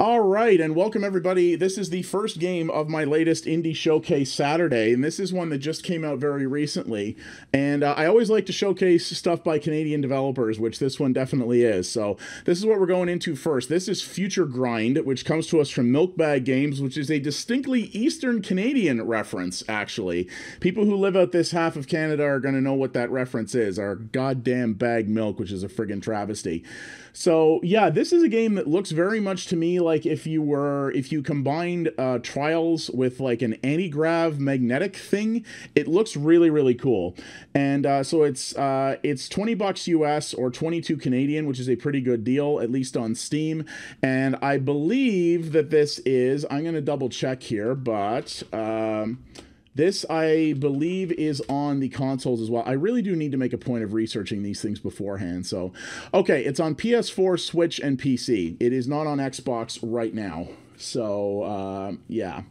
All right, and welcome everybody. This is the first game of my latest Indie Showcase Saturday, and this is one that just came out very recently. And uh, I always like to showcase stuff by Canadian developers, which this one definitely is. So this is what we're going into first. This is FutureGrind, which comes to us from Milkbag Games, which is a distinctly Eastern Canadian reference, actually. People who live out this half of Canada are going to know what that reference is, our goddamn bag milk, which is a friggin' travesty. So yeah, this is a game that looks very much to me like if you were if you combined uh, Trials with like an anti-grav magnetic thing. It looks really really cool, and uh, so it's uh, it's twenty bucks US or twenty two Canadian, which is a pretty good deal at least on Steam. And I believe that this is I'm gonna double check here, but. Um, this, I believe, is on the consoles as well. I really do need to make a point of researching these things beforehand. So, okay, it's on PS4, Switch, and PC. It is not on Xbox right now. So, uh, yeah.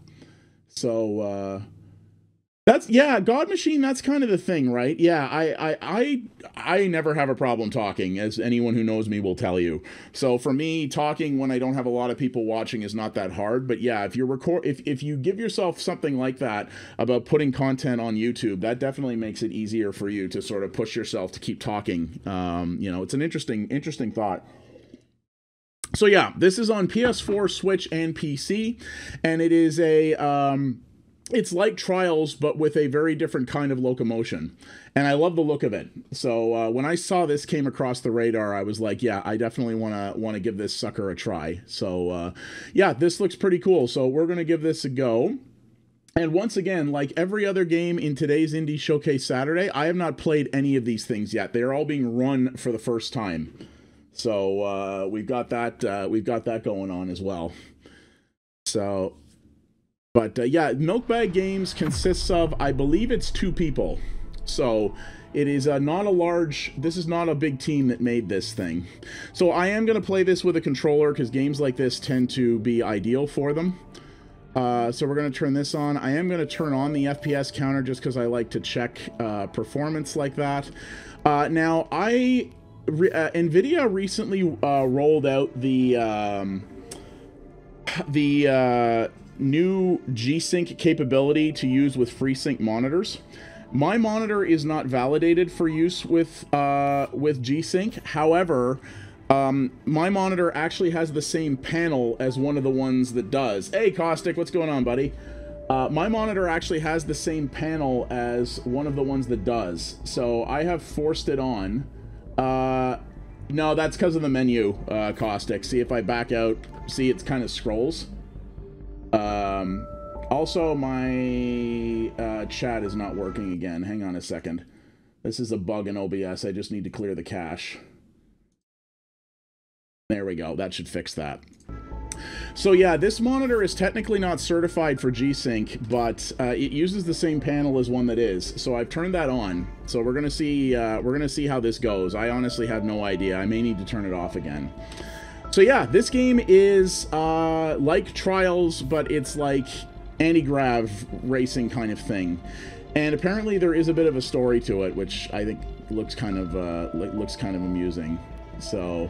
So, uh, that's yeah, God Machine. That's kind of the thing, right? Yeah, I, I, I, I never have a problem talking, as anyone who knows me will tell you. So for me, talking when I don't have a lot of people watching is not that hard. But yeah, if you record, if if you give yourself something like that about putting content on YouTube, that definitely makes it easier for you to sort of push yourself to keep talking. Um, you know, it's an interesting, interesting thought. So yeah, this is on PS4, Switch, and PC, and it is a um it's like trials but with a very different kind of locomotion and i love the look of it so uh, when i saw this came across the radar i was like yeah i definitely want to want to give this sucker a try so uh, yeah this looks pretty cool so we're going to give this a go and once again, like every other game in today's Indie Showcase Saturday, I have not played any of these things yet. They are all being run for the first time. So uh, we've got that uh, we've got that going on as well. So but uh, yeah, Milkbag Games consists of, I believe it's two people. So it is uh, not a large, this is not a big team that made this thing. So I am going to play this with a controller because games like this tend to be ideal for them. Uh, so we're going to turn this on. I am going to turn on the FPS counter just because I like to check uh, performance like that. Uh, now, I uh, NVIDIA recently rolled out the um, the new G-Sync capability to use with FreeSync monitors. My monitor is not validated for use with uh, with G-Sync. However, um, my monitor actually has the same panel as one of the ones that does. Hey, Caustic, what's going on, buddy? Uh, my monitor actually has the same panel as one of the ones that does. So I have forced it on. Uh, no, that's because of the menu, uh, Caustic. See if I back out. See, it kind of scrolls. Um, also, my uh, chat is not working again. Hang on a second. This is a bug in OBS. I just need to clear the cache. There we go. That should fix that. So yeah, this monitor is technically not certified for G-Sync, but uh, it uses the same panel as one that is. So I've turned that on. So we're gonna see uh, we're gonna see how this goes. I honestly have no idea. I may need to turn it off again. So yeah, this game is uh, like Trials, but it's like anti-grav racing kind of thing. And apparently there is a bit of a story to it, which I think looks kind of uh, looks kind of amusing. So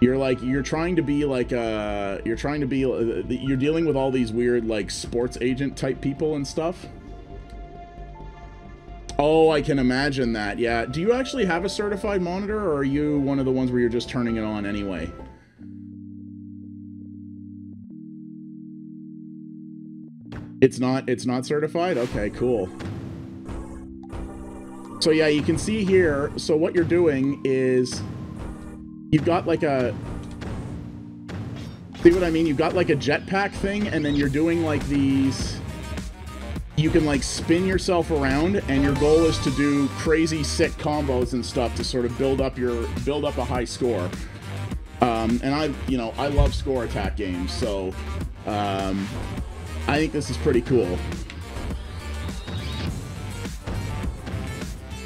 you're like you're trying to be like uh you're trying to be uh, you're dealing with all these weird like sports agent type people and stuff. Oh, I can imagine that. Yeah. Do you actually have a certified monitor or are you one of the ones where you're just turning it on anyway? It's not it's not certified? Okay, cool. So yeah, you can see here, so what you're doing is you've got like a See what I mean? You've got like a jetpack thing and then you're doing like these you can like spin yourself around and your goal is to do crazy sick combos and stuff to sort of build up your build up a high score. Um, and I, you know, I love score attack games, so um, I think this is pretty cool.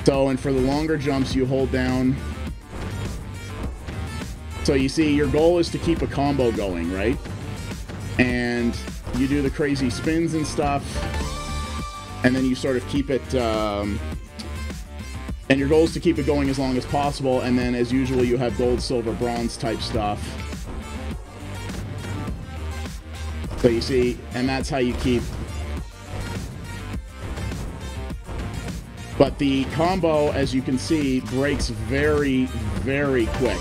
So, and for the longer jumps, you hold down. So you see, your goal is to keep a combo going, right? And you do the crazy spins and stuff. And then you sort of keep it, um, and your goal is to keep it going as long as possible. And then, as usual, you have gold, silver, bronze type stuff. So you see, and that's how you keep. But the combo, as you can see, breaks very, very quick.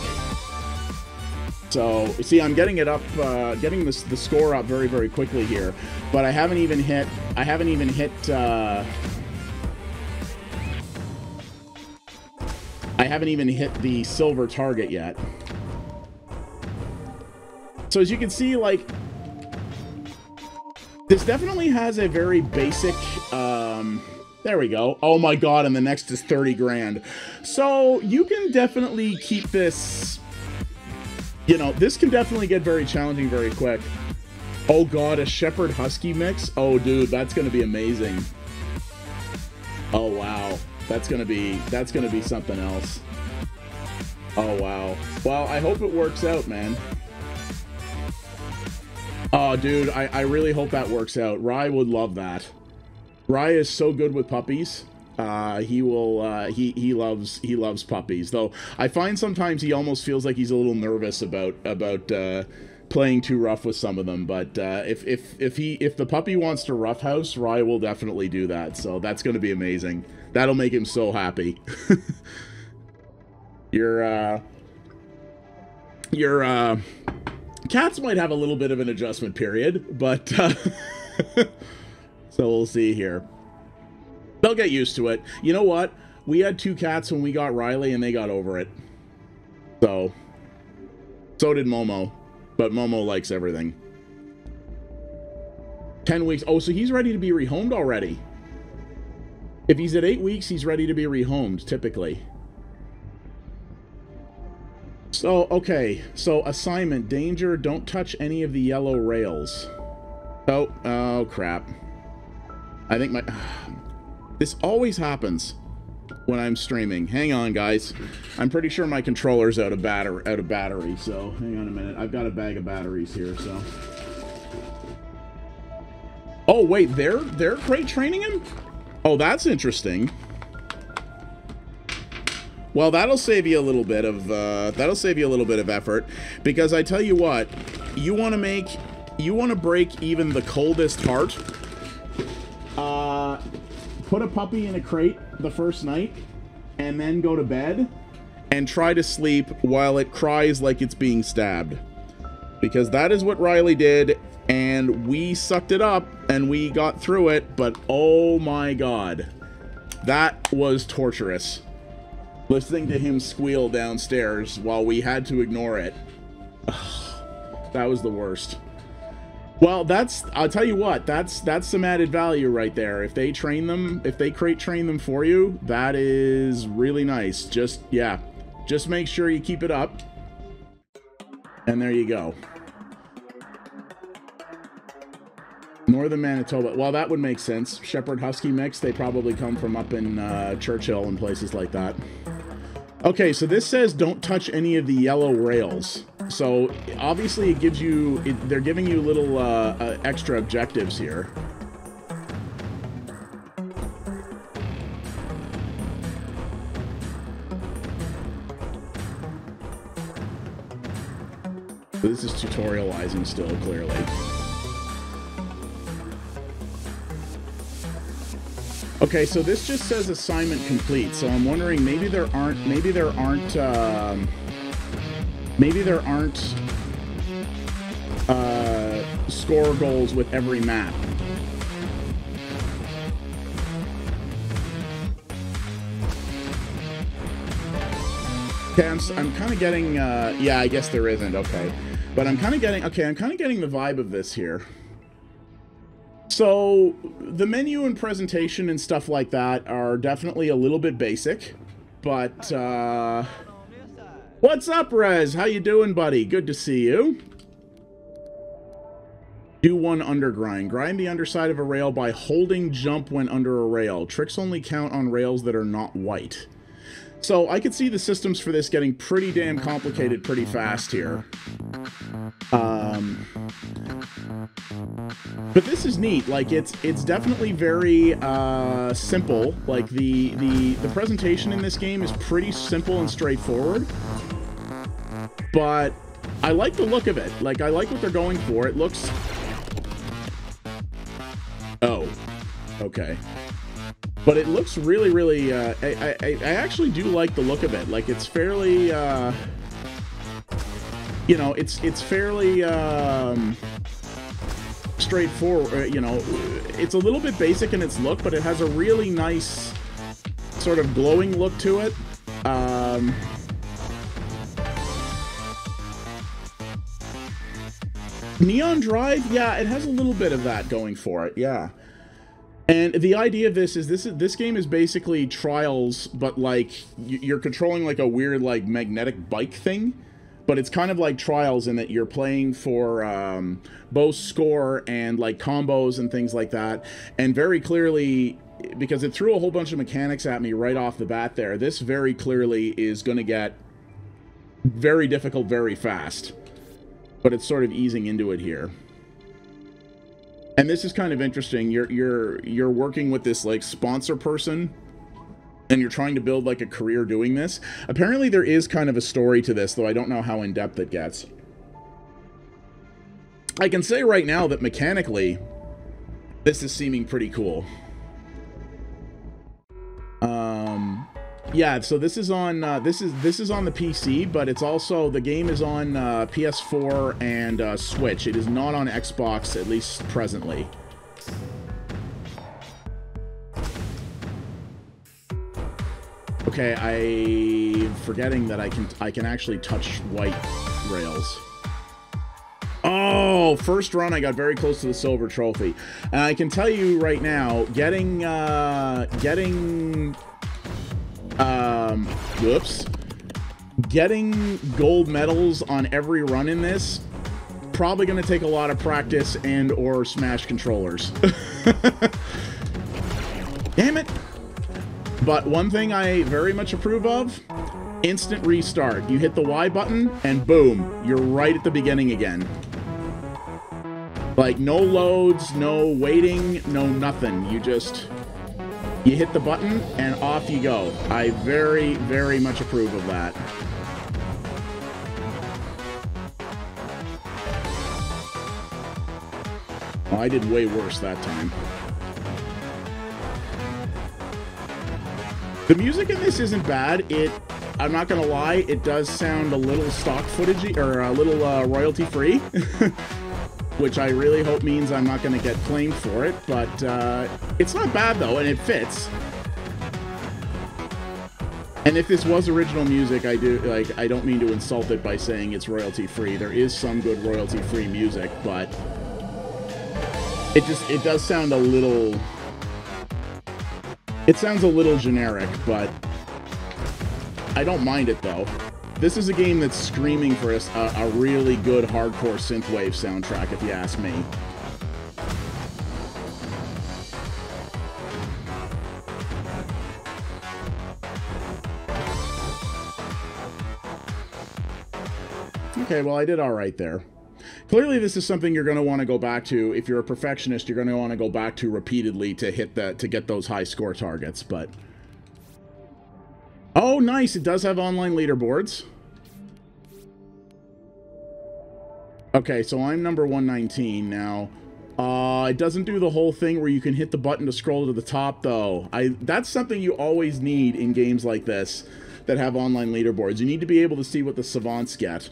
So, you see, I'm getting it up, uh, getting this, the score up very, very quickly here. But I haven't even hit, I haven't even hit, uh, I haven't even hit the silver target yet. So as you can see, like, this definitely has a very basic, um, there we go. Oh my god, and the next is 30 grand. So you can definitely keep this, you know, this can definitely get very challenging very quick. Oh god, a Shepherd Husky mix? Oh dude, that's gonna be amazing. Oh wow, that's gonna be, that's gonna be something else. Oh wow. Well, I hope it works out, man. Oh, dude, I, I really hope that works out. Rye would love that. Rye is so good with puppies. Uh, he will. Uh, he he loves he loves puppies. Though I find sometimes he almost feels like he's a little nervous about about uh, playing too rough with some of them. But uh, if if if he if the puppy wants to roughhouse, Rye will definitely do that. So that's going to be amazing. That'll make him so happy. You're uh, you're uh Cats might have a little bit of an adjustment period, but uh, so we'll see here. They'll get used to it. You know what? We had two cats when we got Riley, and they got over it. So, so did Momo, but Momo likes everything. Ten weeks. Oh, so he's ready to be rehomed already. If he's at eight weeks, he's ready to be rehomed, typically. So, okay. So, assignment. Danger, don't touch any of the yellow rails. Oh, oh, crap. I think my... This always happens when I'm streaming. Hang on, guys. I'm pretty sure my controller's out of batter out of battery, so hang on a minute. I've got a bag of batteries here, so... Oh, wait, they're, they're crate training him? Oh, that's interesting. Well, that'll save you a little bit of uh, that'll save you a little bit of effort because I tell you what, you want to make you want to break even the coldest heart. Uh, put a puppy in a crate the first night, and then go to bed, and try to sleep while it cries like it's being stabbed, because that is what Riley did, and we sucked it up and we got through it. But oh my god, that was torturous listening to him squeal downstairs while we had to ignore it. that was the worst. Well, that's I'll tell you what, that's that's some added value right there. If they train them, if they crate train them for you, that is really nice. Just yeah. Just make sure you keep it up. And there you go. Northern Manitoba. Well, that would make sense. Shepherd Husky mix, they probably come from up in uh, Churchill and places like that. Okay, so this says don't touch any of the yellow rails. So obviously it gives you, it, they're giving you little uh, uh, extra objectives here. This is tutorializing still, clearly. Okay, so this just says assignment complete. So I'm wondering maybe there aren't maybe there aren't um, maybe there aren't uh, score goals with every map. Okay, I'm, I'm kind of getting, uh, yeah, I guess there isn't, okay. But I'm kind of getting, okay, I'm kind of getting the vibe of this here. So the menu and presentation and stuff like that are definitely a little bit basic, but uh, what's up, Rez? How you doing, buddy? Good to see you. Do one undergrind. Grind the underside of a rail by holding jump when under a rail. Tricks only count on rails that are not white. So I could see the systems for this getting pretty damn complicated pretty fast here. Um, but this is neat. Like it's it's definitely very uh, simple. Like the the the presentation in this game is pretty simple and straightforward. But I like the look of it. Like I like what they're going for. It looks Oh, okay. But it looks really, really, uh, I, I, I actually do like the look of it. Like, it's fairly, uh, you know, it's, it's fairly, um, straightforward, uh, you know, it's a little bit basic in its look, but it has a really nice sort of glowing look to it. Um, Neon Drive, yeah, it has a little bit of that going for it, yeah. And the idea of this is this is this game is basically Trials, but like you're controlling like a weird like magnetic bike thing, but it's kind of like Trials in that you're playing for um, both score and like combos and things like that. And very clearly, because it threw a whole bunch of mechanics at me right off the bat there, this very clearly is going to get very difficult very fast. But it's sort of easing into it here. And this is kind of interesting. You're you're you're working with this like sponsor person and you're trying to build like a career doing this. Apparently there is kind of a story to this, though I don't know how in depth it gets. I can say right now that mechanically this is seeming pretty cool. Um yeah, so this is on uh, this is this is on the PC, but it's also the game is on uh, PS4 and uh, Switch. It is not on Xbox at least presently. Okay, I'm forgetting that I can I can actually touch white rails. Oh, first run, I got very close to the silver trophy. And I can tell you right now, getting uh, getting um, whoops. Getting gold medals on every run in this, probably going to take a lot of practice and or smash controllers. Damn it. But one thing I very much approve of, instant restart. You hit the Y button and boom, you're right at the beginning again. Like no loads, no waiting, no nothing. You just you hit the button, and off you go. I very, very much approve of that. Oh, I did way worse that time. The music in this isn't bad. It, I'm not gonna lie, it does sound a little stock footage or a little uh, royalty free. which I really hope means I'm not going to get claimed for it, but uh, it's not bad though, and it fits. And if this was original music, I do like I don't mean to insult it by saying it's royalty free. There is some good royalty free music, but it just it does sound a little it sounds a little generic, but I don't mind it though. This is a game that's screaming for a, a really good hardcore synthwave soundtrack, if you ask me. Okay, well, I did all right there. Clearly, this is something you're going to want to go back to. If you're a perfectionist, you're going to want to go back to repeatedly to hit that to get those high score targets. But Oh, nice. It does have online leaderboards. Okay, so I'm number 119 now. Uh, it doesn't do the whole thing where you can hit the button to scroll to the top, though. I That's something you always need in games like this that have online leaderboards. You need to be able to see what the savants get.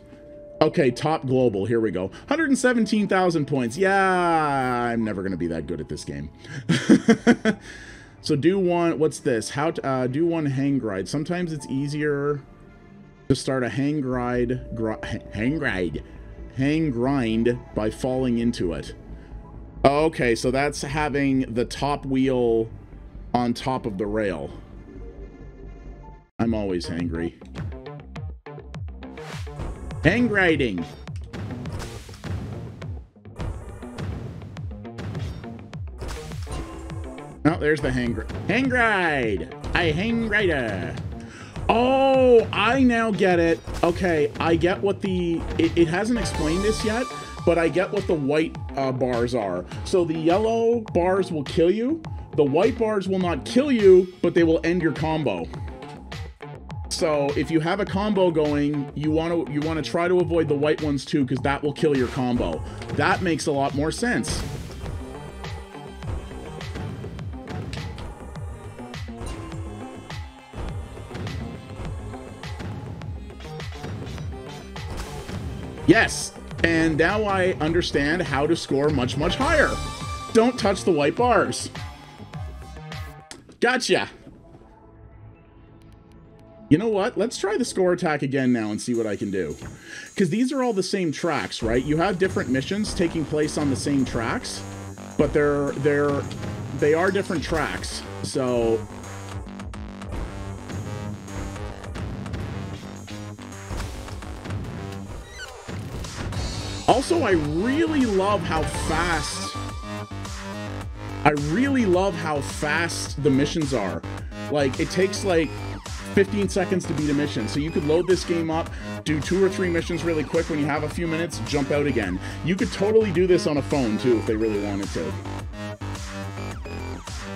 Okay, top global. Here we go. 117,000 points. Yeah, I'm never going to be that good at this game. So do one, what's this? How to, uh, do one hang glide. Sometimes it's easier to start a hang glide, gr hang glide, hang grind by falling into it. Okay, so that's having the top wheel on top of the rail. I'm always hangry. Hang gliding. Oh, there's the hang hang ride. I hang rider. Oh, I now get it. Okay, I get what the it, it hasn't explained this yet, but I get what the white uh, bars are. So the yellow bars will kill you. The white bars will not kill you, but they will end your combo. So if you have a combo going, you want to you want to try to avoid the white ones too, because that will kill your combo. That makes a lot more sense. Yes, and now I understand how to score much, much higher. Don't touch the white bars. Gotcha. You know what? Let's try the score attack again now and see what I can do. Because these are all the same tracks, right? You have different missions taking place on the same tracks, but they're they're they are different tracks. So Also, I really love how fast I really love how fast the missions are. Like, it takes like 15 seconds to beat a mission. So you could load this game up, do two or three missions really quick when you have a few minutes, jump out again. You could totally do this on a phone too if they really wanted to.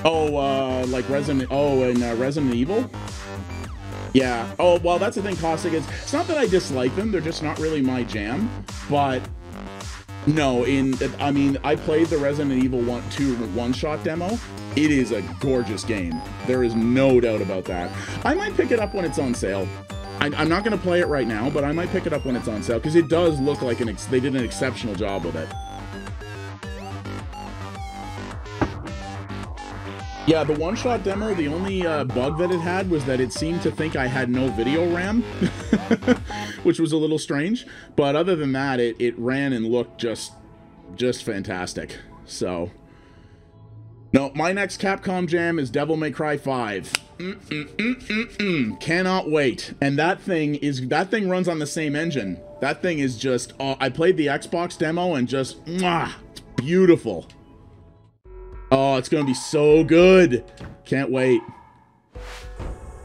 Oh, uh, like Resident, oh, and uh, Resident Evil? Yeah. Oh, well, that's the thing, Caustic, is it's not that I dislike them, they're just not really my jam, but no, in I mean, I played the Resident Evil 1 2 one-shot demo. It is a gorgeous game. There is no doubt about that. I might pick it up when it's on sale. I, am not going to play it right now, but I might pick it up when it's on sale because it does look like an they did an exceptional job with it. Yeah, the one-shot demo, the only uh, bug that it had was that it seemed to think I had no video RAM, which was a little strange. But other than that, it, it ran and looked just just fantastic. So, no, my next Capcom jam is Devil May Cry 5. Mm -mm -mm Cannot wait. And that thing is that thing runs on the same engine. That thing is just. Uh, I played the Xbox demo and just, mwah, it's beautiful. Oh, it's going to be so good. Can't wait.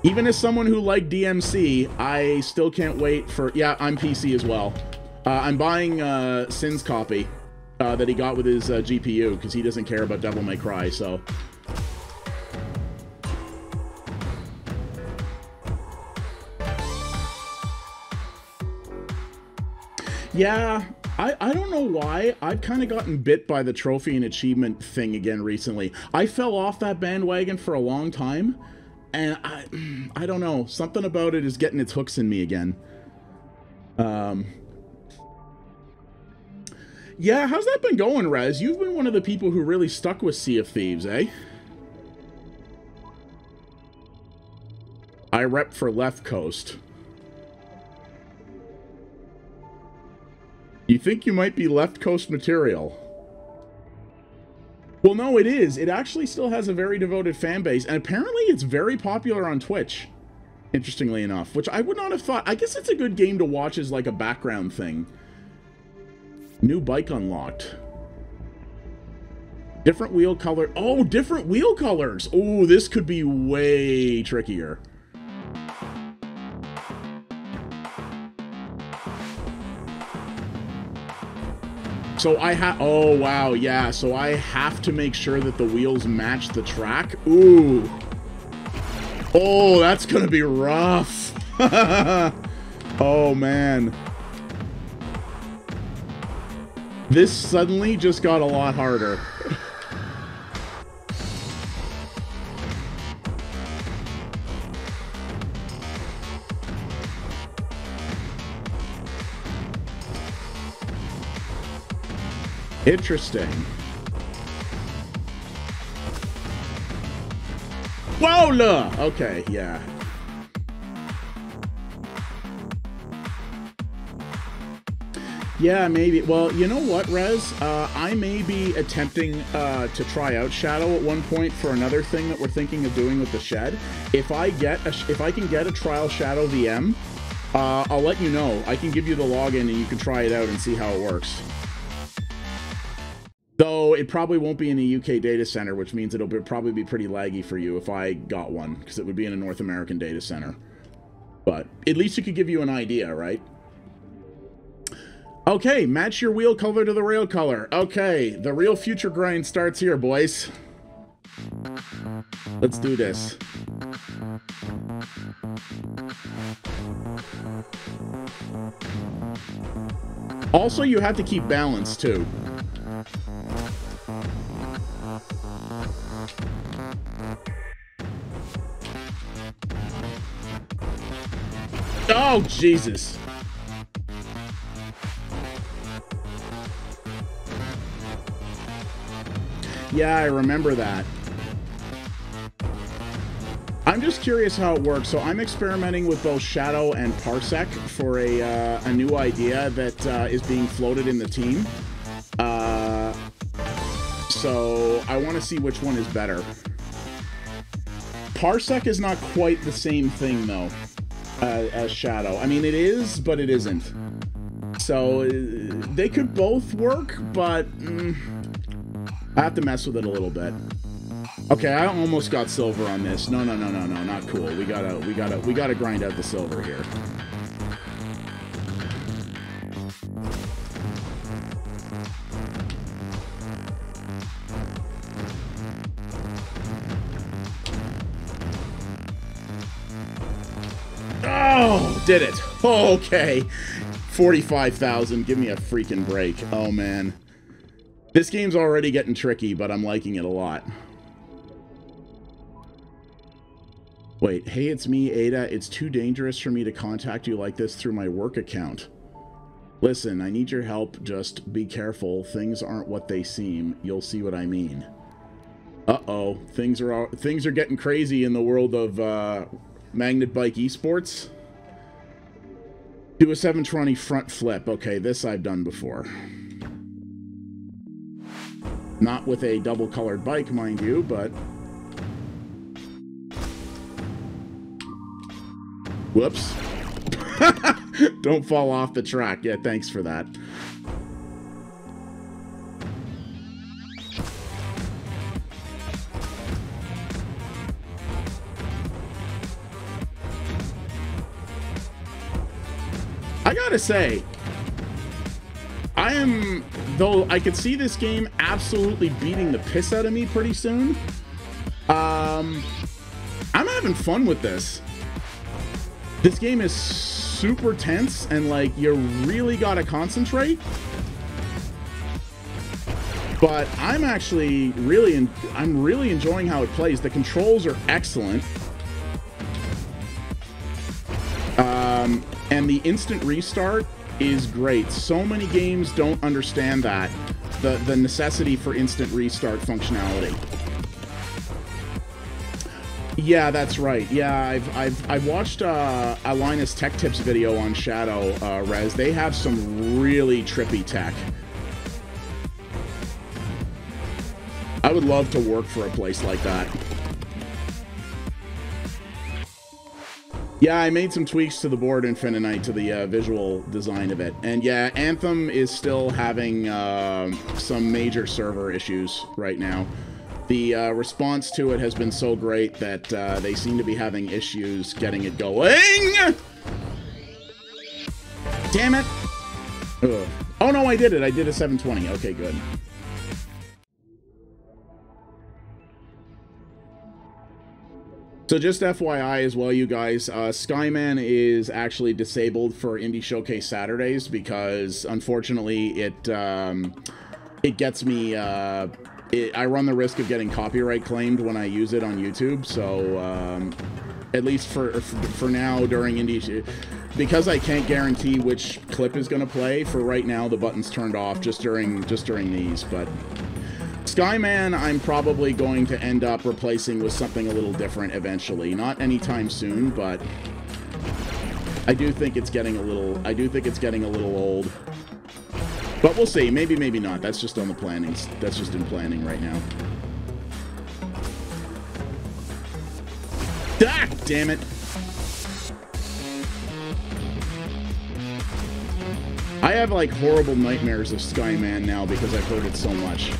Even as someone who liked DMC, I still can't wait for... Yeah, I'm PC as well. Uh, I'm buying uh, Sin's copy uh, that he got with his uh, GPU because he doesn't care about Devil May Cry, so... Yeah, I, I don't know why. I've kind of gotten bit by the trophy and achievement thing again recently. I fell off that bandwagon for a long time, and I I don't know. Something about it is getting its hooks in me again. Um. Yeah, how's that been going, Rez? You've been one of the people who really stuck with Sea of Thieves, eh? I rep for Left Coast. You think you might be left coast material? Well, no, it is. It actually still has a very devoted fan base, and apparently it's very popular on Twitch, interestingly enough, which I would not have thought. I guess it's a good game to watch as like a background thing. New bike unlocked. Different wheel color. Oh, different wheel colors. Oh, this could be way trickier. So I have, oh wow, yeah. So I have to make sure that the wheels match the track. Ooh. Oh, that's gonna be rough. oh man. This suddenly just got a lot harder. Interesting. Whoa, Okay, yeah. Yeah, maybe. Well, you know what, Rez? Uh, I may be attempting uh, to try out Shadow at one point for another thing that we're thinking of doing with the shed. If I get a, if I can get a trial Shadow VM, uh, I'll let you know. I can give you the login and you can try it out and see how it works. It probably won't be in a UK data center, which means it'll be, probably be pretty laggy for you if I got one, because it would be in a North American data center. But at least it could give you an idea, right? Okay, match your wheel color to the rail color. Okay, the real future grind starts here, boys. Let's do this. Also, you have to keep balance, too. Oh, Jesus. Yeah, I remember that. I'm just curious how it works. So I'm experimenting with both Shadow and Parsec for a, uh, a new idea that uh, is being floated in the team. Uh, so I want to see which one is better. Parsec is not quite the same thing, though, uh, as Shadow. I mean, it is, but it isn't. So uh, they could both work, but mm, I have to mess with it a little bit. Okay, I almost got silver on this. No, no, no, no, no, not cool. We gotta, we gotta, we gotta grind out the silver here. Did it. Okay. 45,000. Give me a freaking break. Oh, man. This game's already getting tricky, but I'm liking it a lot. Wait, hey, it's me, Ada. It's too dangerous for me to contact you like this through my work account. Listen, I need your help. Just be careful. Things aren't what they seem. You'll see what I mean. Uh-oh. Things are things are getting crazy in the world of uh, Magnet Bike Esports. Do a 720 front flip. Okay, this I've done before. Not with a double-colored bike, mind you, but Whoops. Don't fall off the track. Yeah, thanks for that. Gotta say, I am, though I could see this game absolutely beating the piss out of me pretty soon, um, I'm having fun with this. This game is super tense and like you really gotta concentrate. But I'm actually really, I'm really enjoying how it plays. The controls are excellent. Um, and the instant restart is great. So many games don't understand that. The, the necessity for instant restart functionality. Yeah, that's right. Yeah, I've I've I've watched uh, a Linus Tech Tips video on Shadow uh, Rez. They have some really trippy tech. I would love to work for a place like that. Yeah, I made some tweaks to the board Infinite to the uh, visual design of it. And yeah, Anthem is still having uh, some major server issues right now. The uh, response to it has been so great that uh, they seem to be having issues getting it going. Damn it. Ugh. Oh, no, I did it. I did a 720. Okay, good. So just FYI as well, you guys, uh, Skyman is actually disabled for Indie Showcase Saturdays because, unfortunately, it um, it gets me uh, it, I run the risk of getting copyright claimed when I use it on YouTube. So um, at least for, for now during indie, because I can't guarantee which clip is going to play. For right now, the button's turned off just during just during these. But Skyman, I'm probably going to end up replacing with something a little different eventually. Not anytime soon, but I do think it's getting a little. I do think it's getting a little old. But we'll see. Maybe, maybe not. That's just on the planning. That's just in planning right now. Ah, damn it. I have, like, horrible nightmares of Skyman now because I've heard it so much.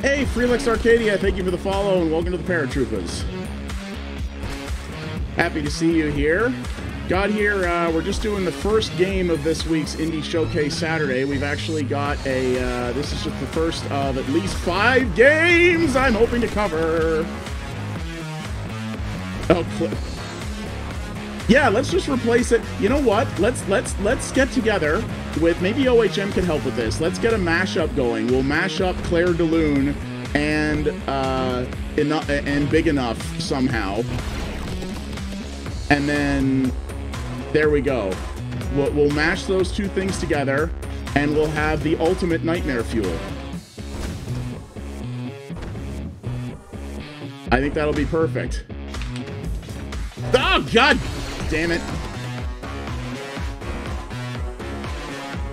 Hey, Freelix Arcadia, thank you for the follow and welcome to the Paratroopers. Happy to see you here. Got here, uh, we're just doing the first game of this week's Indie Showcase Saturday. We've actually got a, uh, this is just the first of at least five games I'm hoping to cover. Oh. Yeah, let's just replace it. You know what? Let's let's let's get together with maybe OHM can help with this. Let's get a mashup going. We'll mash up Clair de Lune and uh, enough and big enough somehow. And then there we go. We'll, we'll mash those two things together and we'll have the ultimate nightmare fuel. I think that'll be perfect. Oh, God damn it.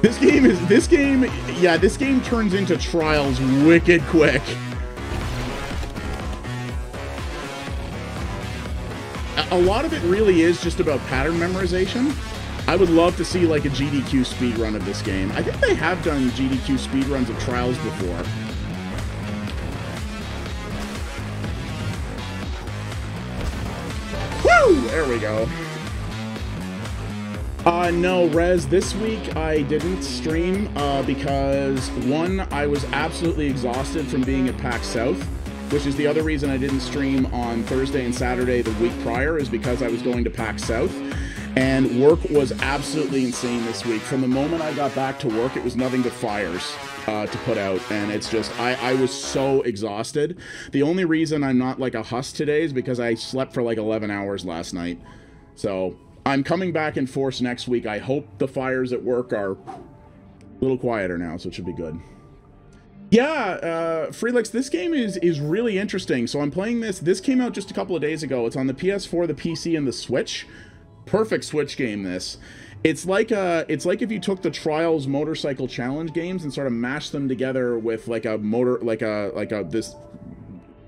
This game is, this game, yeah, this game turns into trials wicked quick. A lot of it really is just about pattern memorization. I would love to see like a GDQ speed run of this game. I think they have done GDQ speed runs of Trials before. Woo! There we go. Uh, no, Rez, this week I didn't stream uh, because, one, I was absolutely exhausted from being at PAX South, which is the other reason I didn't stream on Thursday and Saturday the week prior, is because I was going to PAX South. And work was absolutely insane this week. From the moment I got back to work, it was nothing but fires uh, to put out. And it's just, I, I was so exhausted. The only reason I'm not like a huss today is because I slept for like 11 hours last night. So I'm coming back in force next week. I hope the fires at work are a little quieter now, so it should be good. Yeah, uh, Freelix, this game is is really interesting. So I'm playing this. This came out just a couple of days ago. It's on the PS4, the PC, and the Switch perfect Switch game. This, it's like a, it's like if you took the Trials motorcycle challenge games and sort of mashed them together with like a motor, like a like a this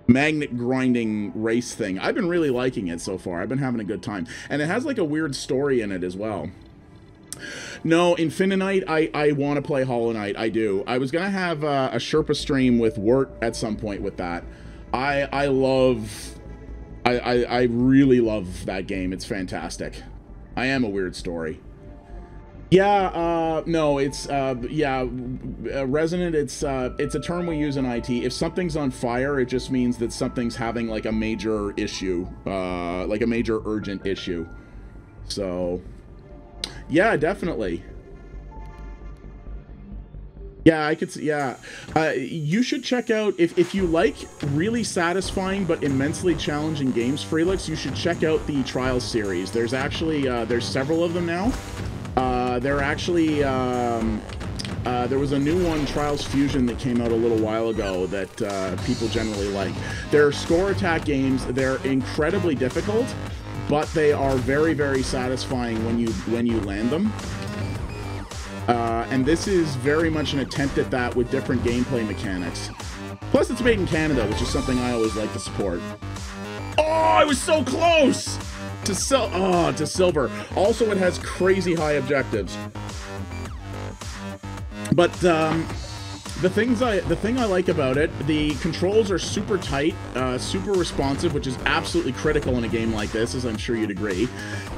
magnet grinding race thing. I've been really liking it so far. I've been having a good time, and it has like a weird story in it as well. No, Infinite I, I want to play Hollow Knight. I do. I was going to have uh, a Sherpa stream with Wirt at some point with that. I I love I, I, I really love that game. It's fantastic. I am a weird story. Yeah, uh, no, it's, uh, yeah, uh, resonant, it's, uh, it's a term we use in IT. If something's on fire, it just means that something's having, like, a major issue, uh, like a major urgent issue. So, yeah, definitely. Yeah, I could see, yeah. Uh, you should check out, if, if you like really satisfying but immensely challenging games, Freelix, you should check out the Trials series. There's actually, uh, there's several of them now. Uh, they're actually, um, uh, there was a new one, Trials Fusion, that came out a little while ago that uh, people generally like. They're score attack games. They're incredibly difficult, but they are very, very satisfying when you when you land them. Uh, and this is very much an attempt at that with different gameplay mechanics. Plus, it's made in Canada, which is something I always like to support. Oh, I was so close to sell. oh, to silver. Also, it has crazy high objectives. But um, the things I the thing I like about it, the controls are super tight, uh, super responsive, which is absolutely critical in a game like this, as I'm sure you'd agree.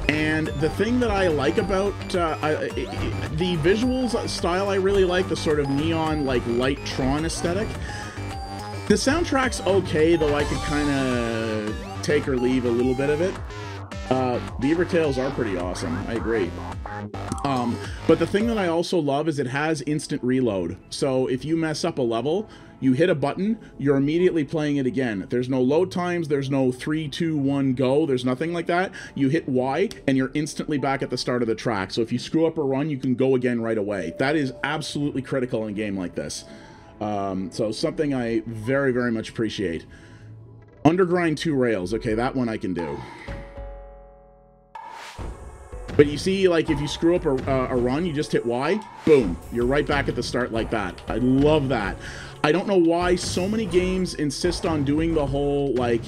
And the thing that I like about uh, I, the visuals style, I really like the sort of neon like light Tron aesthetic. The soundtrack's okay, though I could kind of take or leave a little bit of it. Uh, Beaver Tails are pretty awesome. I agree. Um, but the thing that I also love is it has instant reload. So if you mess up a level, you hit a button, you're immediately playing it again. There's no load times, there's no three, two, one, go, there's nothing like that. You hit Y, and you're instantly back at the start of the track. So if you screw up a run, you can go again right away. That is absolutely critical in a game like this. Um, so something I very, very much appreciate. Undergrind 2 rails. Okay, that one I can do. But you see, like, if you screw up a, uh, a run, you just hit Y, boom, you're right back at the start like that. I love that. I don't know why so many games insist on doing the whole, like,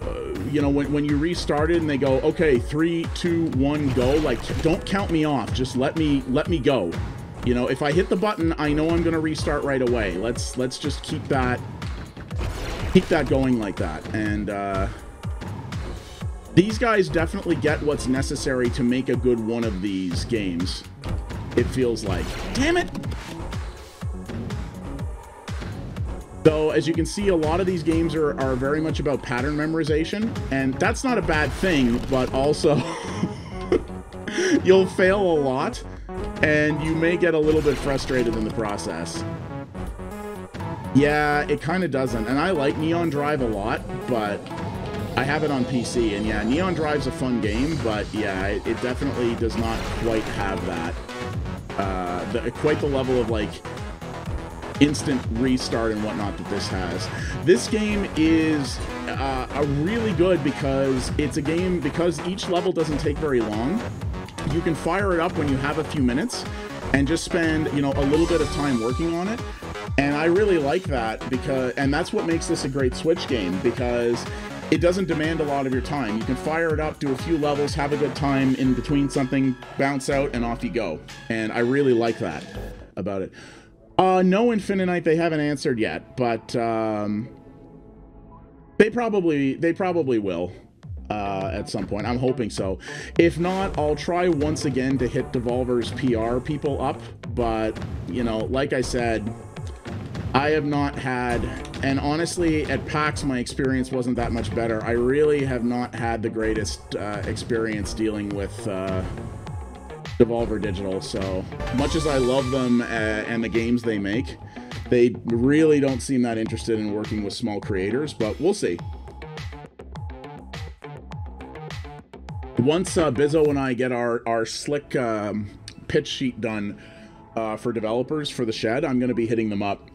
uh, you know, when, when you restart it and they go, okay, three, two, one, go, like, don't count me off. Just let me, let me go. You know, if I hit the button, I know I'm going to restart right away. Let's, let's just keep that, keep that going like that. And, uh, these guys definitely get what's necessary to make a good one of these games. It feels like. Damn it! Though, as you can see, a lot of these games are, are very much about pattern memorization, and that's not a bad thing, but also you'll fail a lot, and you may get a little bit frustrated in the process. Yeah, it kind of doesn't, and I like Neon Drive a lot, but I have it on PC, and yeah, Neon Drive's a fun game, but yeah, it, it definitely does not quite have that. Uh, the, quite the level of like instant restart and whatnot that this has. This game is uh, a really good because it's a game because each level doesn't take very long. You can fire it up when you have a few minutes and just spend you know a little bit of time working on it. And I really like that because and that's what makes this a great Switch game because it doesn't demand a lot of your time. You can fire it up, do a few levels, have a good time in between something, bounce out, and off you go. And I really like that about it. Uh, no Infinite they haven't answered yet, but um, they probably they probably will uh, at some point. I'm hoping so. If not, I'll try once again to hit Devolver's PR people up. But you know, like I said, I have not had, and honestly, at PAX my experience wasn't that much better. I really have not had the greatest uh, experience dealing with. Uh, Devolver Digital. So much as I love them uh, and the games they make, they really don't seem that interested in working with small creators, but we'll see. Once uh, Bizzo and I get our, our slick um, pitch sheet done uh, for developers for the shed, I'm going to be hitting them up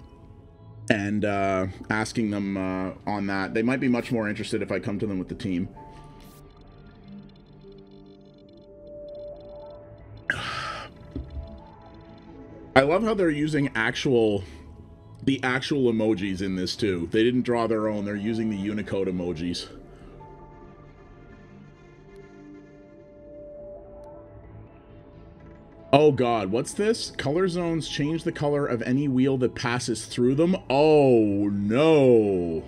and uh, asking them uh, on that. They might be much more interested if I come to them with the team. I love how they're using actual the actual emojis in this too. They didn't draw their own. They're using the Unicode emojis. Oh god, what's this? Color zones change the color of any wheel that passes through them. Oh no.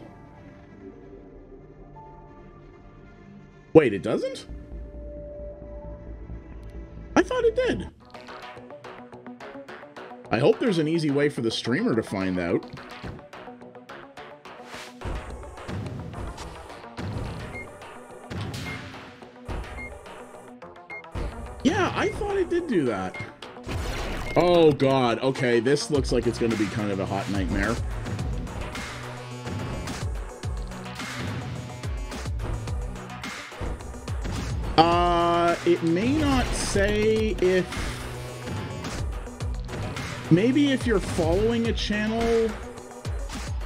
Wait, it doesn't? I thought it did. I hope there's an easy way for the streamer to find out. Do that. Oh god, okay, this looks like it's going to be kind of a hot nightmare. Uh, it may not say if Maybe if you're following a channel,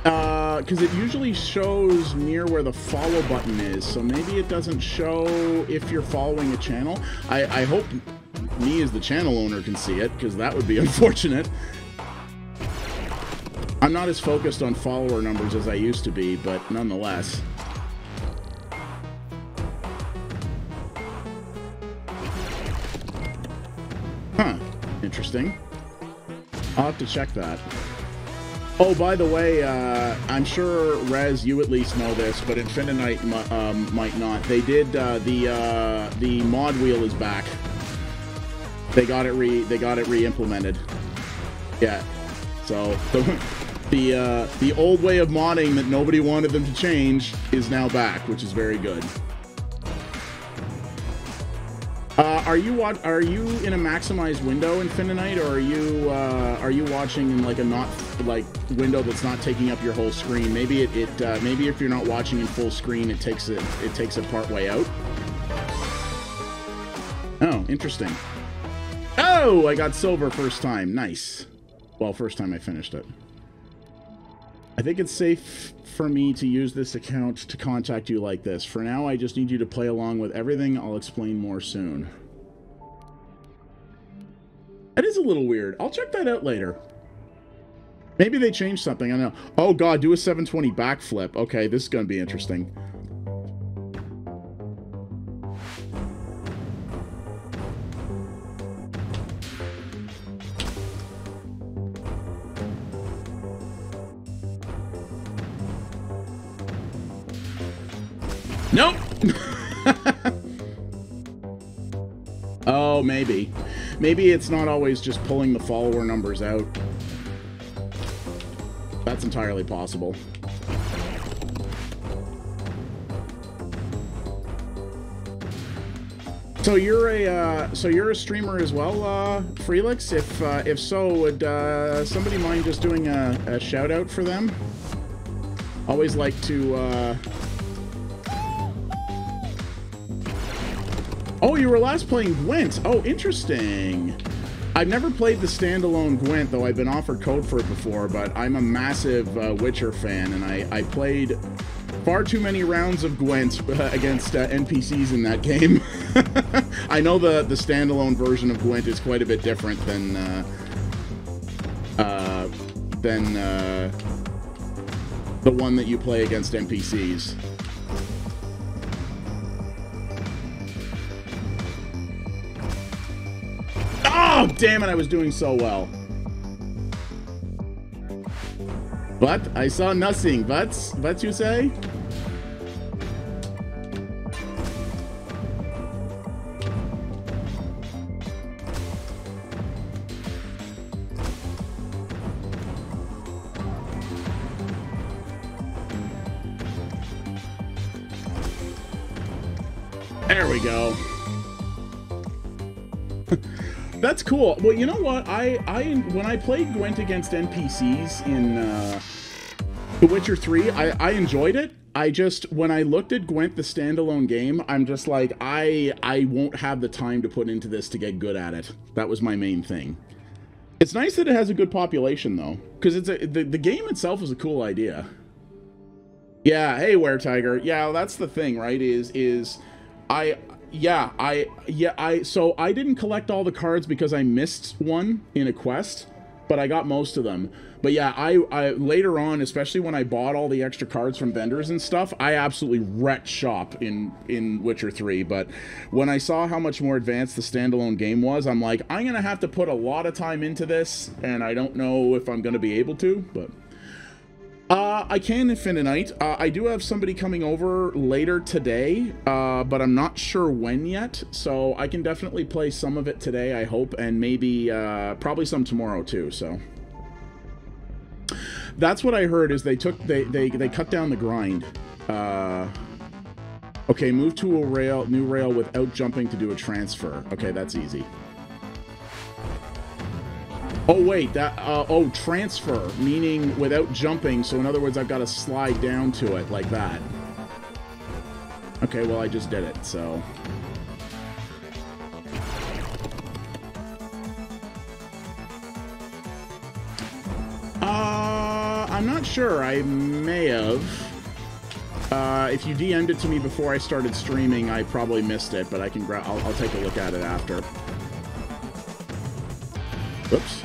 Uh, because it usually shows near where the follow button is, so maybe it doesn't show if you're following a channel. I, I hope me as the channel owner can see it, because that would be unfortunate. I'm not as focused on follower numbers as I used to be, but nonetheless. Huh. Interesting. I'll have to check that. Oh, by the way, uh, I'm sure Rez, you at least know this, but Infinite um, might not. They did uh, the uh, the mod wheel is back. They got it re they got it re-implemented. Yeah. So the the uh, the old way of modding that nobody wanted them to change is now back, which is very good. Uh, are you are you in a maximized window Infinite, or are you uh, are you watching in like a not like window that's not taking up your whole screen? Maybe it, it uh, maybe if you're not watching in full screen, it takes it it takes it part way out. Oh, interesting. Oh, I got silver first time. Nice. Well, first time I finished it. I think it's safe for me to use this account to contact you like this. For now, I just need you to play along with everything. I'll explain more soon. That is a little weird. I'll check that out later. Maybe they changed something. I don't know. Oh, God, do a 720 backflip. Okay, this is going to be interesting. Maybe. It's not always just pulling the follower numbers out. That's entirely possible. So you're a uh, so you're a streamer as well, uh, Freelix. If uh, if so, would uh, somebody mind just doing a, a, shout out for them? Always like to you were last playing Gwent. Oh, interesting. I've never played the standalone Gwent, though I've been offered code for it before, but I'm a massive uh, Witcher fan, and I, I played far too many rounds of Gwent uh, against uh, NPCs in that game. I know the, the standalone version of Gwent is quite a bit different than uh, uh, than uh, the one that you play against NPCs. Oh, damn it, I was doing so well. But I saw nothing. But, what you say? There we go. That's cool. Well, you know what? I I when I played Gwent against NPCs in uh, The Witcher 3, I, I enjoyed it. I just when I looked at Gwent the standalone game, I'm just like I I won't have the time to put into this to get good at it. That was my main thing. It's nice that it has a good population though, because it's a the, the game itself is a cool idea. Yeah, hey, Were Tiger. Yeah, that's the thing, right? Is is I yeah, I yeah, I so I didn't collect all the cards because I missed one in a quest, but I got most of them. But yeah, I, I later on, especially when I bought all the extra cards from vendors and stuff, I absolutely wrecked shop in in Witcher 3. But when I saw how much more advanced the standalone game was, I'm like, I'm gonna have to put a lot of time into this, and I don't know if I'm gonna be able to, but uh, I can Infinite uh, I do have somebody coming over later today, uh, but I'm not sure when yet. So I can definitely play some of it today, I hope, and maybe uh, probably some tomorrow too. So that's what I heard. Is they took they they they cut down the grind. Uh, okay, move to a rail, new rail without jumping to do a transfer. Okay, that's easy. Oh, wait, that, uh, oh, transfer, meaning without jumping, so in other words, I've got to slide down to it like that. Okay, well, I just did it, so... Uh, I'm not sure. I may have. Uh, if you DM'd it to me before I started streaming, I probably missed it, but I can I'll, I'll take a look at it after. Oops.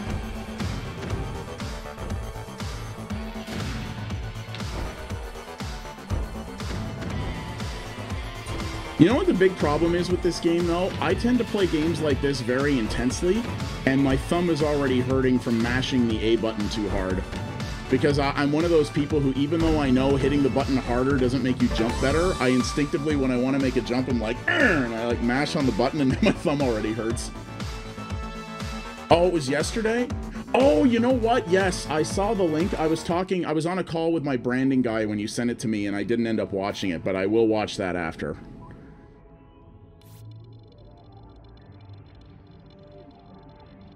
You know what the big problem is with this game, though? I tend to play games like this very intensely, and my thumb is already hurting from mashing the A button too hard. Because I, am one of those people who, even though I know hitting the button harder doesn't make you jump better, I instinctively, when I want to make a jump, I'm like, and I like mash on the button, and my thumb already hurts. Oh, it was yesterday? Oh, you know what? Yes, I saw the link. I was talking, I was on a call with my branding guy when you sent it to me, and I didn't end up watching it, but I will watch that after.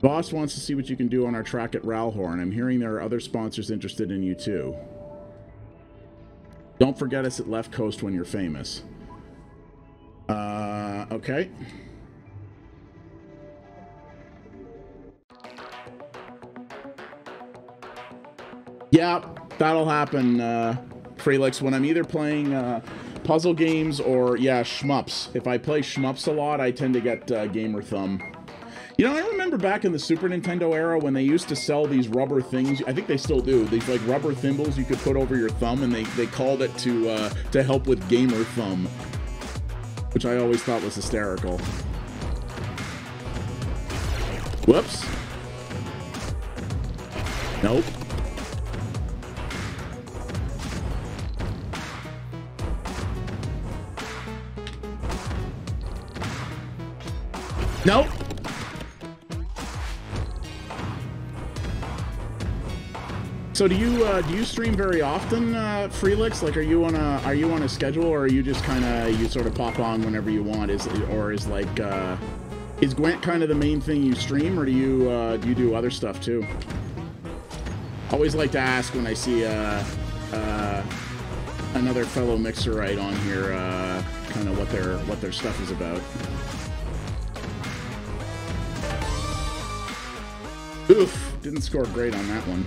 Boss wants to see what you can do on our track at Ralhorn. I'm hearing there are other sponsors interested in you too. Don't forget us at Left Coast when you're famous. Uh, okay. Yeah, that'll happen, uh, Frelix, when I'm either playing uh, puzzle games or, yeah, shmups. If I play shmups a lot, I tend to get uh, gamer thumb. You know, I remember back in the Super Nintendo era when they used to sell these rubber things. I think they still do. These like rubber thimbles you could put over your thumb, and they, they called it to uh, to help with gamer thumb, which I always thought was hysterical. Whoops. Nope. Nope. So do you uh, do you stream very often, uh, Freelix? Like, are you on a are you on a schedule, or are you just kind of you sort of pop on whenever you want? Is or is like uh, is Gwent kind of the main thing you stream, or do you uh, do you do other stuff too? Always like to ask when I see uh, uh, another fellow mixerite on here, uh, kind of what their what their stuff is about. Oof, didn't score great on that one.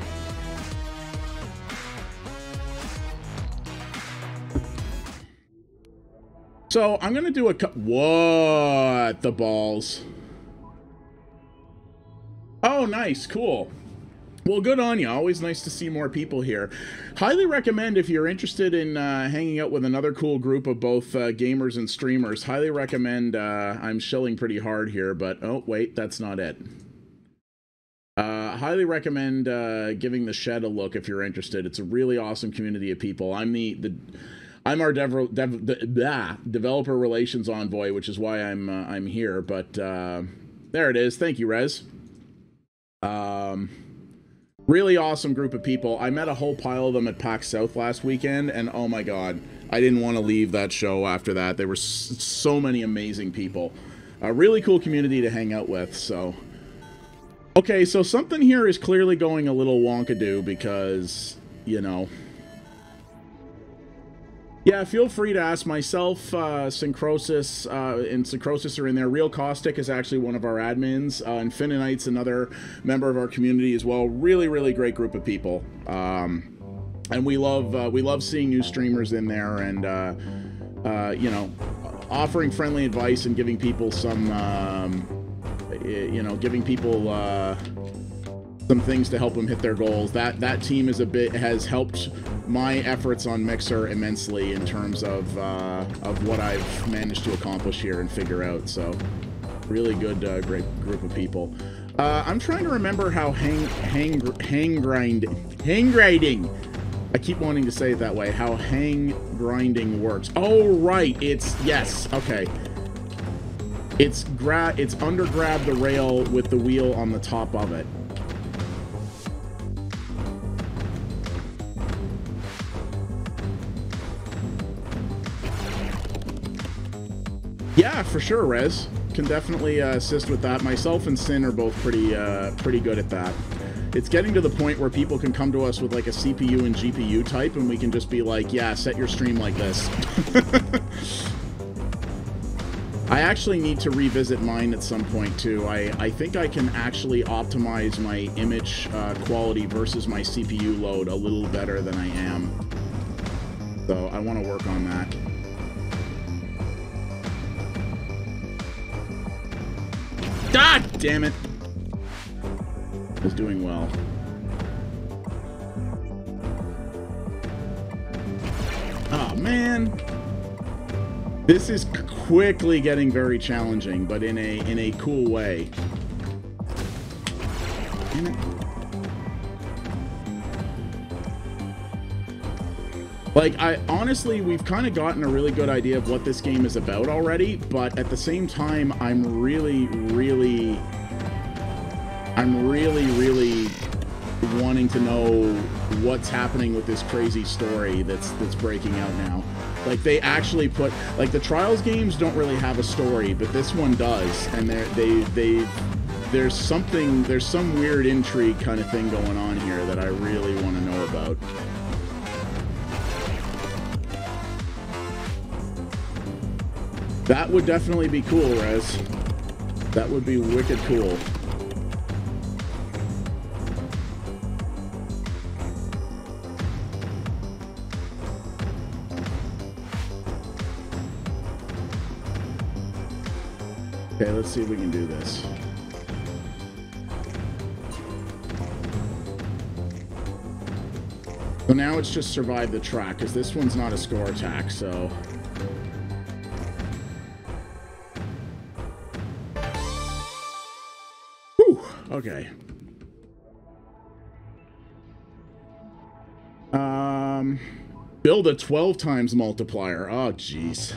So I'm going to do a... cut. What? The balls. Oh, nice. Cool. Well, good on you. Always nice to see more people here. Highly recommend if you're interested in uh, hanging out with another cool group of both uh, gamers and streamers. Highly recommend. Uh, I'm shilling pretty hard here, but oh wait, that's not it. Uh, highly recommend uh, giving the shed a look if you're interested. It's a really awesome community of people. I'm the the I'm our dev, dev, blah, developer relations envoy, which is why I'm uh, I'm here. But there it is. Thank you, Rez. Um Really awesome group of people. I met a whole pile of them at PAX South last weekend, and oh my god, I didn't want to leave that show after that. There were so many amazing people. A really cool community to hang out with, so... Okay, so something here is clearly going a little wonkadoo because, you know, yeah, feel free to ask myself, uh, Syncrosis, uh, and Syncrosis are in there. Real Caustic is actually one of our admins. Uh, Infinite's another member of our community as well. Really, really great group of people. Um, and we love uh, we love seeing new streamers in there and, uh, uh, you know, offering friendly advice and giving people some, um, you know, giving people uh, some things to help them hit their goals. That that team is a bit has helped my efforts on Mixer immensely in terms of uh, of what I've managed to accomplish here and figure out. So, really good, uh, great group of people. Uh, I'm trying to remember how hang hang hang grind hang grinding. I keep wanting to say it that way. How hang grinding works. Oh right, it's yes. Okay. It's grab. It's under grab the rail with the wheel on the top of it. Yeah, for sure, Rez. Can definitely uh, assist with that. Myself and Sin are both pretty uh, pretty good at that. It's getting to the point where people can come to us with like a CPU and GPU type, and we can just be like, yeah, set your stream like this. I actually need to revisit mine at some point too. I, I think I can actually optimize my image uh, quality versus my CPU load a little better than I am. So I want to work on that. God damn it. Is doing well. Oh, man. This is quickly getting very challenging, but in a in a cool way. Like, I honestly, we've kind of gotten a really good idea of what this game is about already, but at the same time, I'm really, really, I'm really, really wanting to know what's happening with this crazy story that's that's breaking out now. Like they actually put like the Trials games don't really have a story, but this one does, and they they they there's something there's some weird intrigue kind of thing going on here that I really want to know about. That would definitely be cool, Rez. That would be wicked cool. Okay, let's see if we can do this. So now it's just survive the track, because this one's not a score attack, so... Okay. Um, build a 12 times multiplier. Oh, jeez.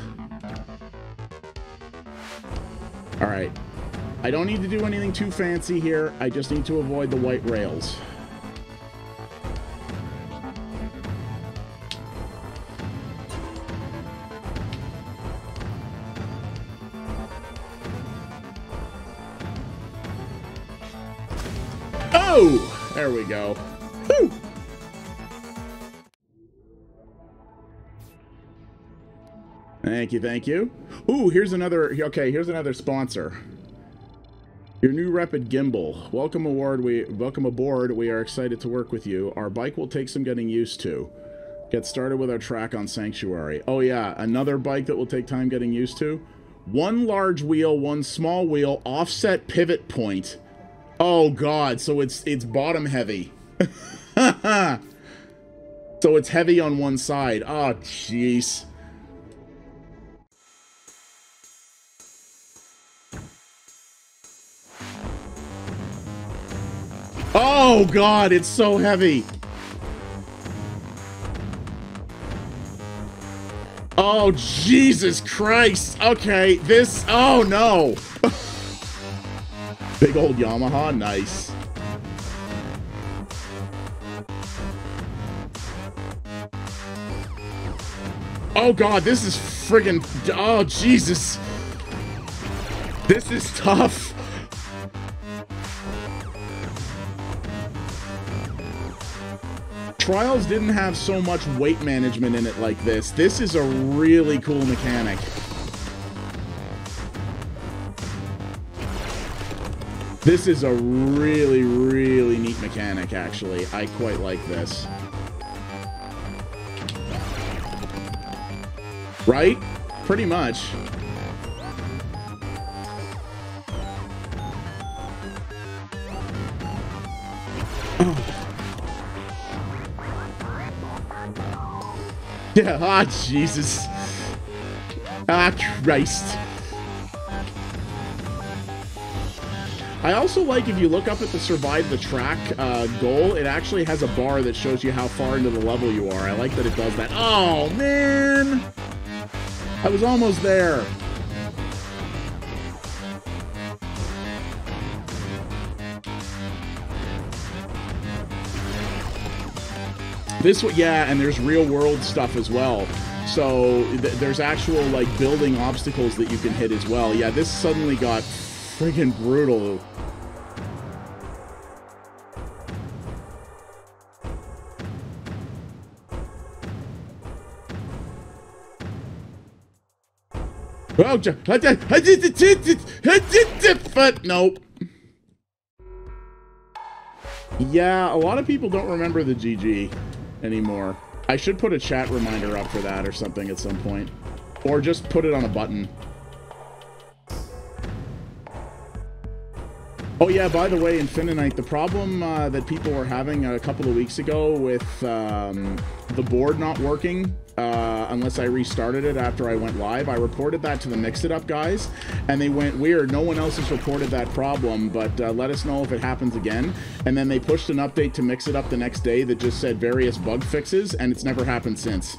All right. I don't need to do anything too fancy here. I just need to avoid the white rails. There we go. Woo! Thank you, thank you. Ooh, here's another, okay, here's another sponsor. Your new Rapid Gimbal. Welcome aboard. We welcome aboard. We are excited to work with you. Our bike will take some getting used to. Get started with our track on Sanctuary. Oh yeah, another bike that will take time getting used to. One large wheel, one small wheel, offset pivot point. Oh god, so it's it's bottom heavy. so it's heavy on one side. Oh jeez. Oh god, it's so heavy. Oh, Jesus Christ. Okay, this... Oh, no. Big old Yamaha. Nice. Oh, God, this is friggin... Oh, Jesus. This is tough. Trials didn't have so much weight management in it like this. This is a really cool mechanic. This is a really, really neat mechanic, actually. I quite like this. Right? Pretty much. Oh. Yeah, ah, Jesus. Ah, Christ. I also like if you look up at the survive the track uh, goal, it actually has a bar that shows you how far into the level you are. I like that it does that. Oh, man! I was almost there. This, one, yeah, and there's real world stuff as well. So th there's actual like building obstacles that you can hit as well. Yeah, this suddenly got friggin' brutal. Oh, but nope. Yeah, a lot of people don't remember the GG anymore. I should put a chat reminder up for that or something at some point. Or just put it on a button. Oh yeah, by the way, Infinite, the problem uh, that people were having a couple of weeks ago with um, the board not working uh, unless I restarted it after I went live. I reported that to the Mix It Up guys, and they went weird. No one else has reported that problem, but uh, let us know if it happens again. And then they pushed an update to Mix It Up the next day that just said various bug fixes, and it's never happened since.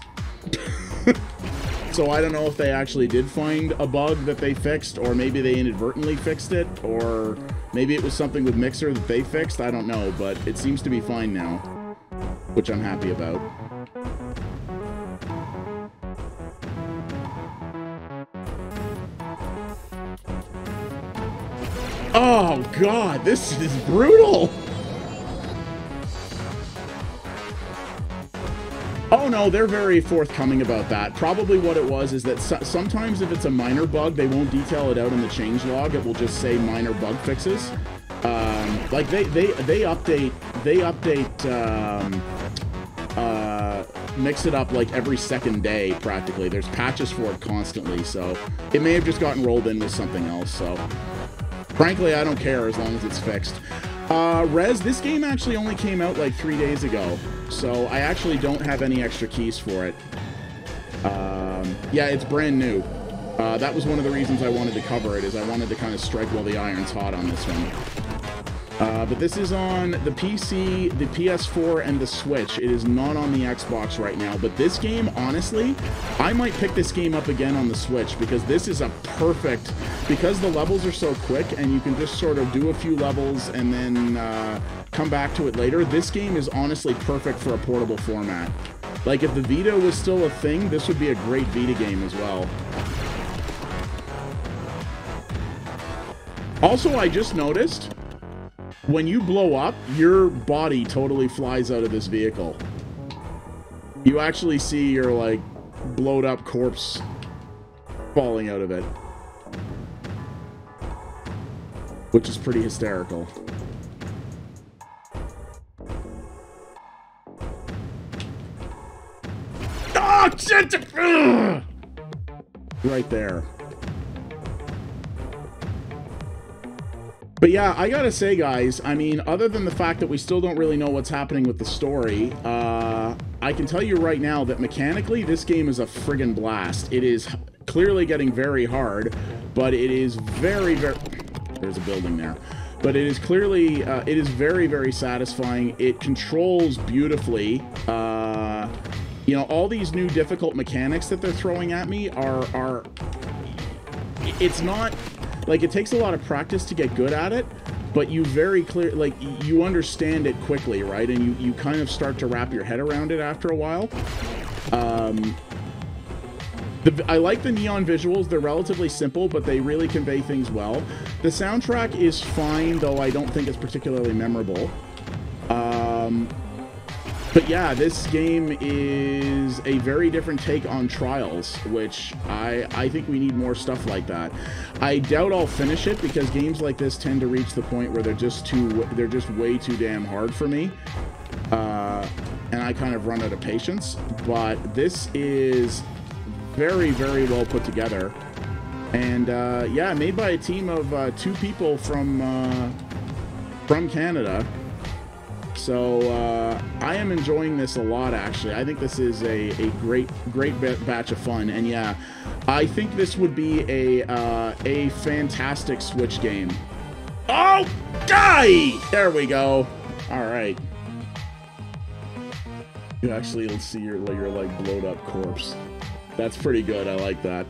so I don't know if they actually did find a bug that they fixed, or maybe they inadvertently fixed it, or maybe it was something with Mixer that they fixed. I don't know, but it seems to be fine now, which I'm happy about. Oh, God, this is brutal. Oh no, they're very forthcoming about that. Probably what it was is that so sometimes if it's a minor bug, they won't detail it out in the change log. It will just say minor bug fixes. Um, like they they they update they update um, uh, mix it up like every second day practically. There's patches for it constantly, so it may have just gotten rolled in with something else. So Frankly, I don't care as long as it's fixed. Uh, Rez, this game actually only came out like three days ago, so I actually don't have any extra keys for it. Um, yeah, it's brand new. Uh, that was one of the reasons I wanted to cover it, is I wanted to kind of strike while the iron's hot on this one. Uh, but this is on the PC, the PS4, and the Switch. It is not on the Xbox right now. But this game, honestly, I might pick this game up again on the Switch because this is a perfect, because the levels are so quick and you can just sort of do a few levels and then uh, come back to it later. This game is honestly perfect for a portable format. Like if the Vita was still a thing, this would be a great Vita game as well. Also, I just noticed when you blow up, your body totally flies out of this vehicle. You actually see your, like, blowed up corpse falling out of it. which is pretty hysterical. Oh, shit! Right there. But yeah, I gotta say, guys, I mean, other than the fact that we still don't really know what's happening with the story, uh, I can tell you right now that mechanically, this game is a friggin' blast. It is clearly getting very hard, but it is very, very... There's a building there. But it is clearly, uh, it is very, very satisfying. It controls beautifully. Uh, you know, all these new difficult mechanics that they're throwing at me are, are... It's not like it takes a lot of practice to get good at it but you very clear like you understand it quickly right and you you kind of start to wrap your head around it after a while um the, I like the neon visuals. They're relatively simple, but they really convey things well. The soundtrack is fine, though I don't think it's particularly memorable. Um, but yeah, this game is a very different take on Trials, which I, I think we need more stuff like that. I doubt I'll finish it because games like this tend to reach the point where they're just too they're just way too damn hard for me. Uh, and I kind of run out of patience. But this is very, very well put together. And uh, yeah, made by a team of uh, two people from uh, from Canada. So uh, I am enjoying this a lot, actually. I think this is a, a great, great batch of fun. And yeah, I think this would be a, uh, a fantastic Switch game. Oh, die! There we go. All right. You actually will see your, your like blowed up corpse. That's pretty good. I like that.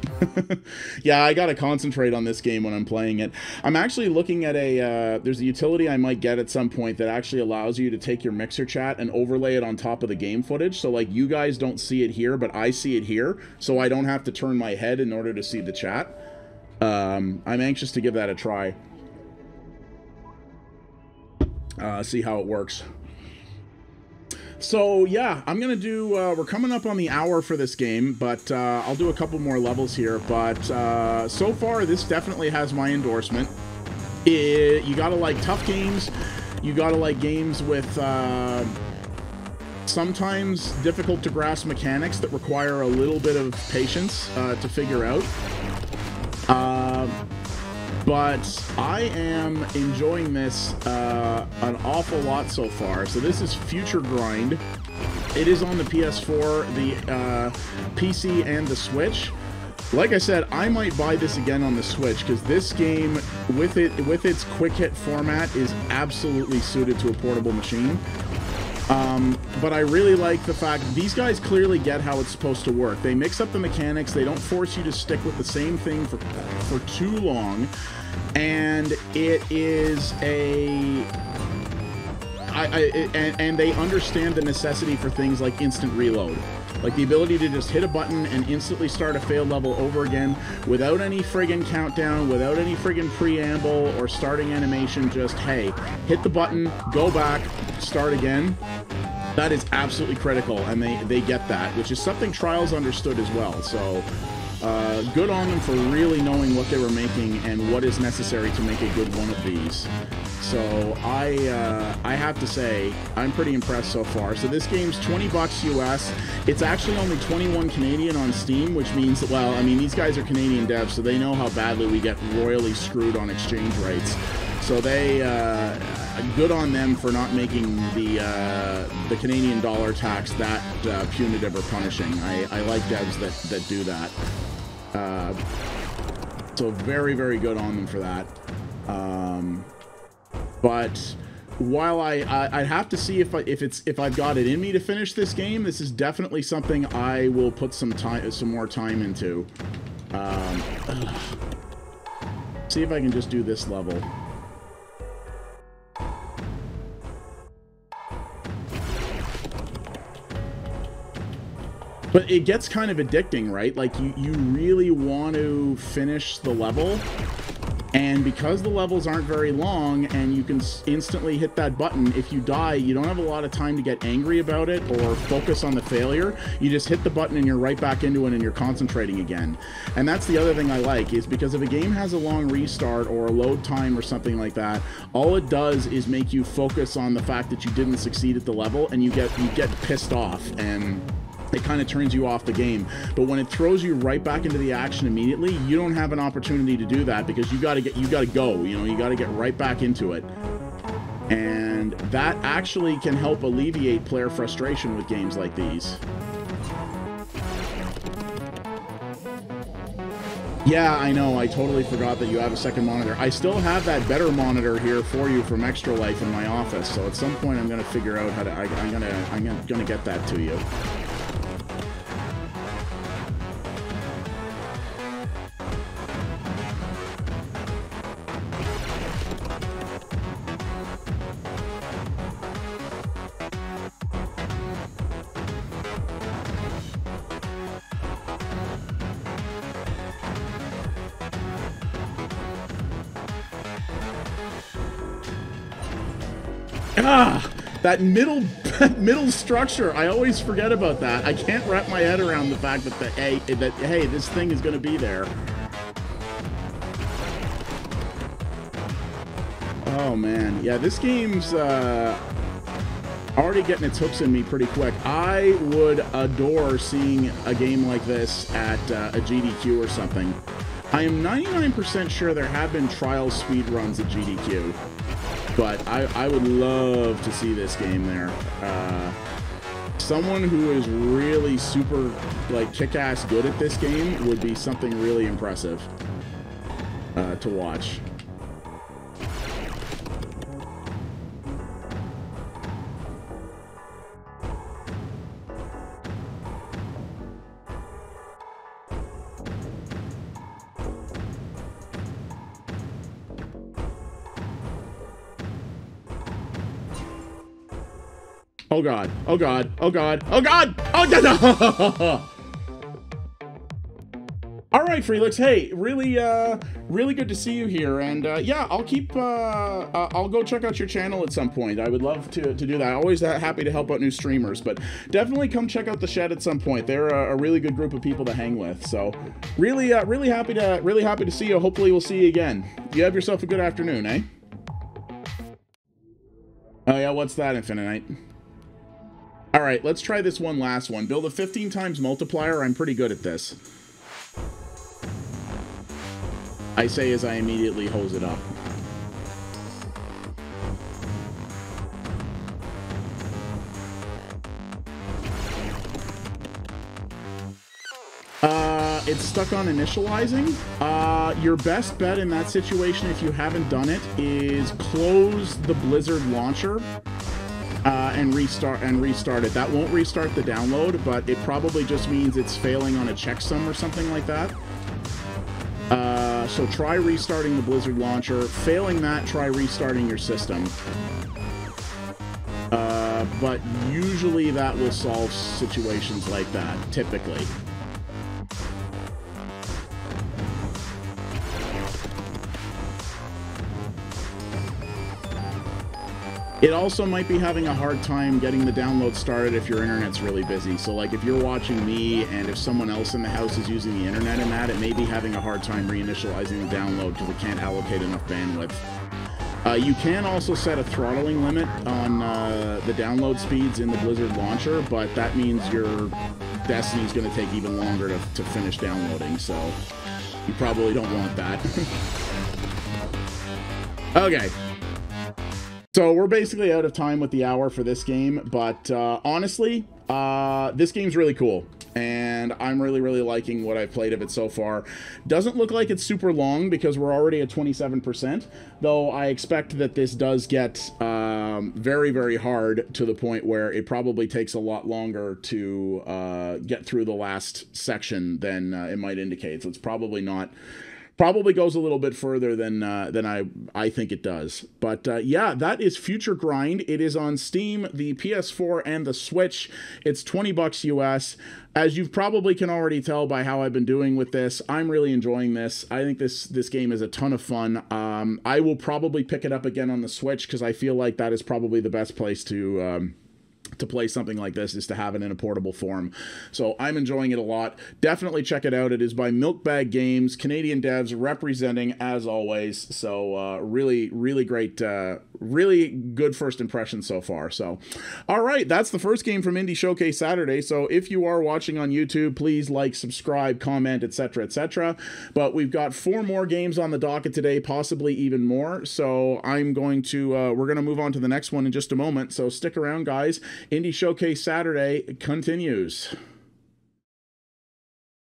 yeah, I got to concentrate on this game when I'm playing it. I'm actually looking at a, uh, there's a utility I might get at some point that actually allows you to take your mixer chat and overlay it on top of the game footage. So like you guys don't see it here, but I see it here. So I don't have to turn my head in order to see the chat. Um, I'm anxious to give that a try. Uh, see how it works. So yeah, I'm gonna do, uh, we're coming up on the hour for this game, but uh, I'll do a couple more levels here. But uh, so far, this definitely has my endorsement. It, you gotta like tough games. You gotta like games with uh, sometimes difficult to grasp mechanics that require a little bit of patience uh, to figure out. But I am enjoying this uh, an awful lot so far. So this is FutureGrind. It is on the PS4, the uh, PC, and the Switch. Like I said, I might buy this again on the Switch because this game, with it with its quick hit format, is absolutely suited to a portable machine. Um, but I really like the fact these guys clearly get how it's supposed to work. They mix up the mechanics. They don't force you to stick with the same thing for for too long and it is a I, I, and, and they understand the necessity for things like instant reload. Like the ability to just hit a button and instantly start a failed level over again without any friggin' countdown, without any friggin' preamble or starting animation, just, hey, hit the button, go back, start again. That is absolutely critical, and they, they get that, which is something Trials understood as well. So uh, good on them for really knowing what they were making and what is necessary to make a good one of these. So I uh, I have to say I'm pretty impressed so far. So this game's 20 bucks US. It's actually only 21 Canadian on Steam, which means well, I mean these guys are Canadian devs, so they know how badly we get royally screwed on exchange rates. So they uh, good on them for not making the uh, the Canadian dollar tax that uh, punitive or punishing. I, I like devs that that do that. Uh, so very, very good on them for that. Um, but while I, I would have to see if I, if it's if I've got it in me to finish this game, this is definitely something I will put some time some more time into. Um, see if I can just do this level. But it gets kind of addicting, right? Like, you, you really want to finish the level. And because the levels aren't very long and you can instantly hit that button, if you die, you don't have a lot of time to get angry about it or focus on the failure. You just hit the button and you're right back into it and you're concentrating again. And that's the other thing I like is because if a game has a long restart or a load time or something like that, all it does is make you focus on the fact that you didn't succeed at the level and you get you get pissed off and it kind of turns you off the game. But when it throws you right back into the action immediately, you don't have an opportunity to do that because you got to get you got to go. You know, you got to get right back into it. And that actually can help alleviate player frustration with games like these. Yeah, I know. I totally forgot that you have a second monitor. I still have that better monitor here for you from Extra Life in my office. So at some point, I'm going to figure out how to. I, am going to. I'm going to get that to you. That middle middle structure. I always forget about that. I can't wrap my head around the fact that the hey that hey this thing is going to be there. Oh man, yeah, this game's uh, already getting its hooks in me pretty quick. I would adore seeing a game like this at uh, a GDQ or something. I am 99% sure there have been trial speed runs at GDQ. But I, I would love to see this game there. Uh, someone who is really super, like, kick-ass good at this game would be something really impressive uh, to watch. Oh god. Oh god. Oh god. Oh god. Oh god. All right, Freelix. Hey, really, uh, really good to see you here. And uh, yeah, I'll keep. Uh, uh, I'll go check out your channel at some point. I would love to to do that. Always happy to help out new streamers, but definitely come check out the shed at some point. They're a, a really good group of people to hang with. So really, uh, really happy to really happy to see you. Hopefully, we'll see you again. You have yourself a good afternoon, eh? Oh yeah, what's that, Infinite all right, let's try this one last one. Build a 15 times multiplier. I'm pretty good at this. I say as I immediately hose it up. Uh, it's stuck on initializing. Uh, your best bet in that situation, if you haven't done it, is close the Blizzard launcher uh, and restart and restart it. That won't restart the download, but it probably just means it's failing on a checksum or something like that. Uh, so try restarting the Blizzard launcher. Failing that, try restarting your system. Uh, but usually that will solve situations like that, typically. It also might be having a hard time getting the download started if your internet's really busy. So like if you're watching me and if someone else in the house is using the internet and that, it may be having a hard time reinitializing the download because it can't allocate enough bandwidth. Uh, you can also set a throttling limit on uh, the download speeds in the Blizzard launcher, but that means your Destiny is going to take even longer to, to finish downloading, so you probably don't want that. okay, so we're basically out of time with the hour for this game, but uh, honestly, uh, this game's really cool. And I'm really, really liking what I've played of it so far. Doesn't look like it's super long because we're already at 27%, though I expect that this does get um, very, very hard to the point where it probably takes a lot longer to uh, get through the last section than uh, it might indicate. So it's probably not probably goes a little bit further than uh, than I I think it does. But uh, yeah, that is FutureGrind. It is on Steam, the PS4, and the Switch. It's twenty bucks US. As you probably can already tell by how I've been doing with this, I'm really enjoying this. I think this this game is a ton of fun. Um, I will probably pick it up again on the Switch because I feel like that is probably the best place to. Um, to play something like this is to have it in a portable form. So I'm enjoying it a lot. Definitely check it out. It is by Milkbag Games, Canadian devs representing as always. So uh, really, really great, uh, really good first impression so far. So, all right, that's the first game from Indie Showcase Saturday. So if you are watching on YouTube, please like, subscribe, comment, etc., etc. But we've got four more games on the docket today, possibly even more. So I'm going to, uh, we're going to move on to the next one in just a moment. So stick around, guys. Indie Showcase Saturday continues.